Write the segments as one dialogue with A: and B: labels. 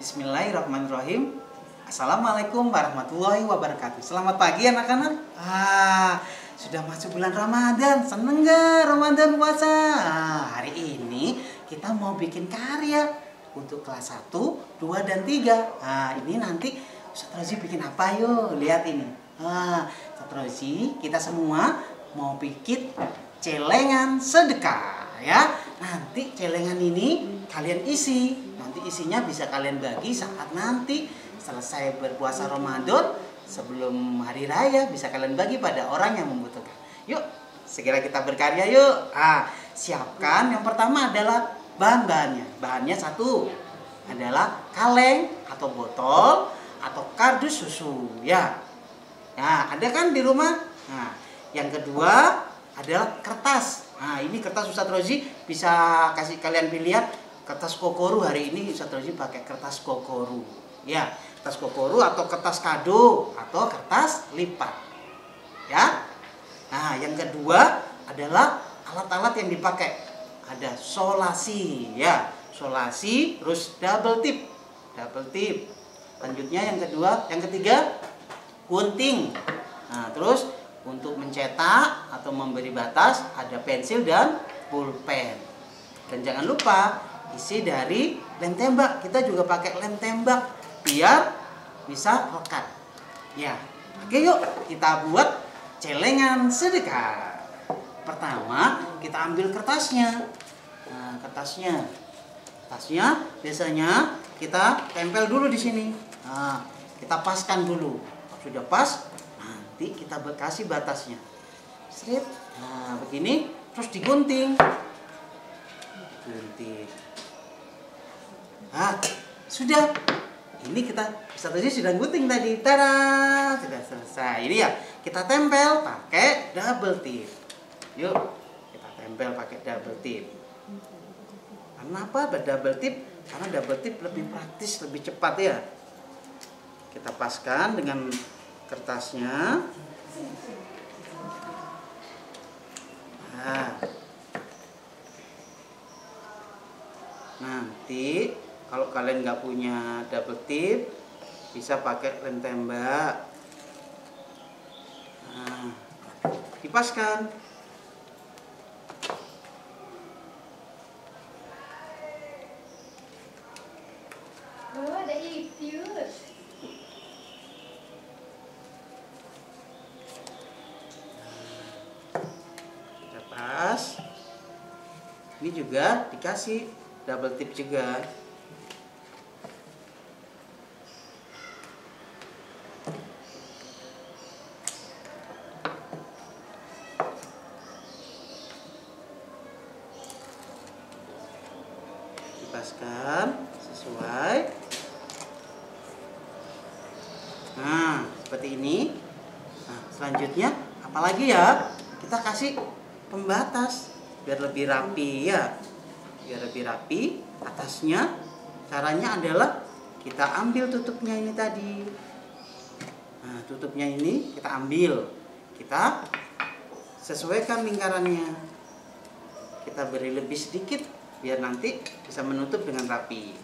A: Bismillahirrahmanirrahim. Assalamualaikum warahmatullahi wabarakatuh. Selamat pagi anak-anak. Ah, sudah masuk bulan Ramadan. Seneng gak Ramadan puasa? Ah, hari ini kita mau bikin karya untuk kelas 1, 2, dan 3. Ah, ini nanti Ustaz Rozi bikin apa yuk? Lihat ini. Ah, Ustaz Rozi, kita semua mau bikin celengan sedekah ya. Nanti celengan ini kalian isi. Nanti isinya bisa kalian bagi saat nanti selesai berpuasa Ramadan sebelum hari raya bisa kalian bagi pada orang yang membutuhkan. Yuk, segera kita berkarya yuk. Ah, siapkan yang pertama adalah bahan-bahannya. Bahannya satu adalah kaleng atau botol atau kardus susu ya. Nah, ada kan di rumah? Nah, yang kedua adalah kertas. Nah, ini kertas Ustadz Rozi bisa kasih kalian lihat kertas kokoru hari ini Ustadz Rozi pakai kertas kokoru. Ya, kertas kokoru atau kertas kado atau kertas lipat. Ya. Nah, yang kedua adalah alat-alat yang dipakai. Ada solasi, ya. Solasi, terus double tip. Double tip. Lanjutnya yang kedua, yang ketiga gunting. Nah, terus untuk mencetak atau memberi batas ada pensil dan pulpen. Dan jangan lupa isi dari lem tembak. Kita juga pakai lem tembak biar bisa lekat. Ya. Oke yuk, kita buat celengan sedekah. Pertama, kita ambil kertasnya. Nah, kertasnya. Kertasnya biasanya kita tempel dulu di sini. Nah, kita paskan dulu. Sudah pas, nanti kita kasih batasnya. Strip. Nah, begini terus digunting. Gunting. Nah, sudah. Ini kita bisa tadi sudah gunting tadi. Tara sudah selesai. Ini ya kita tempel pakai double tip. Yuk kita tempel pakai double tip. Karena apa? Double tip karena double tip lebih praktis lebih cepat ya. Kita paskan dengan kertasnya. Nah. Nanti kalau kalian nggak punya double tip bisa pakai lem tembak. Nah, dipaskan
B: Oh,
A: ini juga dikasih double tip juga dipaskan sesuai. Nah seperti ini. Nah selanjutnya apalagi ya? Kita kasih pembatas biar lebih rapi ya. Biar lebih rapi atasnya. Caranya adalah kita ambil tutupnya ini tadi. Nah tutupnya ini kita ambil. Kita sesuaikan lingkarannya. Kita beri lebih sedikit biar nanti bisa menutup dengan rapi.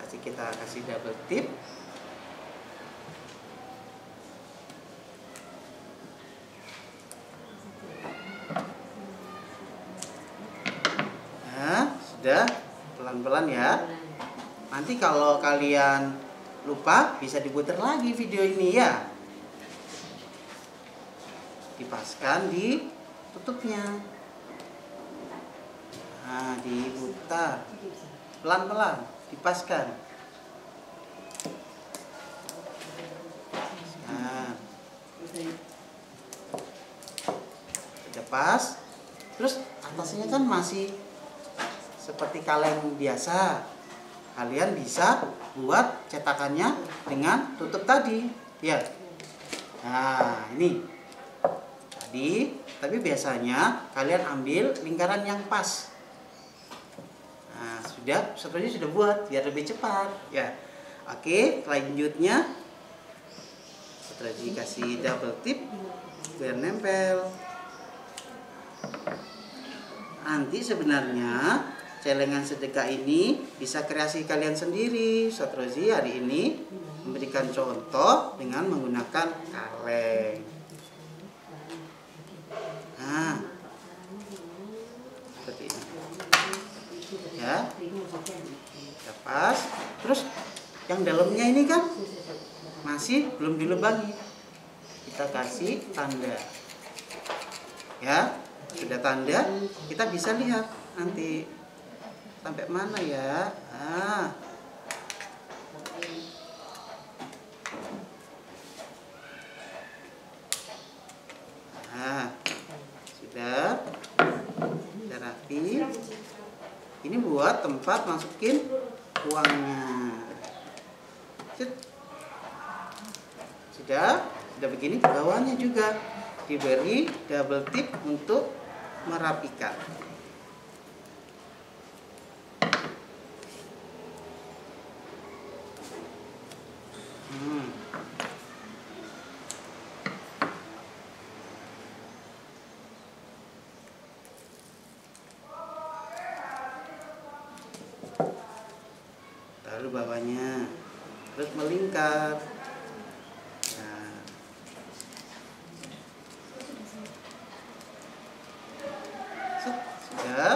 A: Kasih kita kasih double tip. Nah sudah. Pelan-pelan ya. Nanti kalau kalian lupa bisa diputar lagi video ini ya. Dipaskan di tutupnya nah diputar pelan-pelan dipaskan. Nah. Sudah pas. Terus atasnya kan masih seperti kaleng biasa. Kalian bisa buat cetakannya dengan tutup tadi. Ya nah ini. Tadi tapi biasanya kalian ambil lingkaran yang pas sudah sepertinya sudah buat biar lebih cepat ya oke selanjutnya setelah dikasih double tip biar nempel nanti sebenarnya celengan sedekah ini bisa kreasi kalian sendiri. Satrozi hari ini memberikan contoh dengan menggunakan kaleng. Nah, seperti ini. Ya, ya pas. Terus yang dalamnya ini kan masih belum dilubangi. Kita kasih tanda. Ya, sudah tanda, kita bisa lihat nanti sampai mana ya. Ah. Nah, sudah sudah rapi. Ini buat tempat masukin uangnya. Sudah, sudah begini bawahnya juga diberi double tip untuk merapikan. Bawahnya terus melingkar. Nah. Sudah,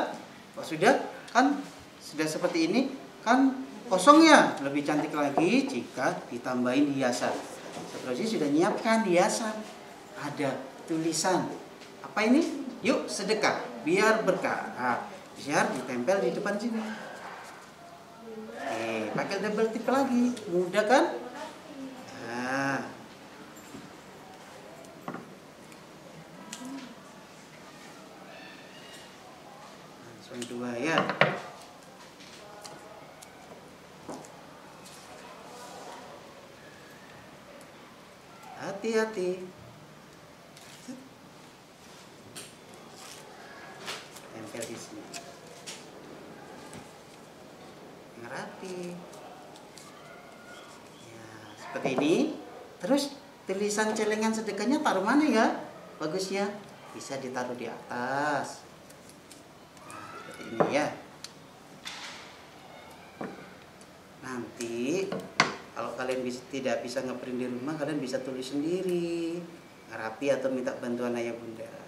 A: oh, sudah kan sudah seperti ini kan kosong ya lebih cantik lagi jika ditambahin hiasan. Seterusnya sudah nyiapkan hiasan ada tulisan apa ini? Yuk sedekah biar berkah. Nah, biar ditempel di depan sini. Pakai double tip lagi, mudah kan? Nah. Langsung dua ya. Hati-hati. Tempel di sini. Rapi. Ya, seperti ini. Terus tulisan celengan sedekahnya taruh mana ya? Bagusnya bisa ditaruh di atas. Nah, seperti ini ya. Nanti kalau kalian bisa, tidak bisa ngeprint di rumah, kalian bisa tulis sendiri, rapi atau minta bantuan ayah bunda.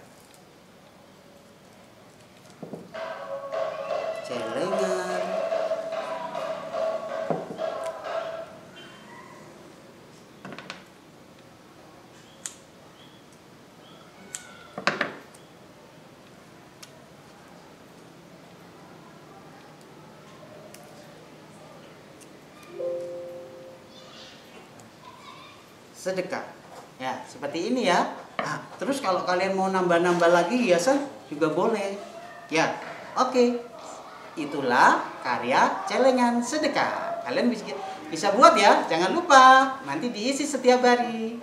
A: Sedekah. Ya, seperti ini ya. Nah, terus kalau kalian mau nambah-nambah lagi hiasan juga boleh. Ya, oke. Itulah karya celengan sedekah. Kalian bisa bisa buat ya, jangan lupa nanti diisi setiap hari.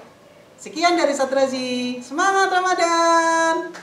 A: Sekian dari Satrazi. Semangat Ramadan.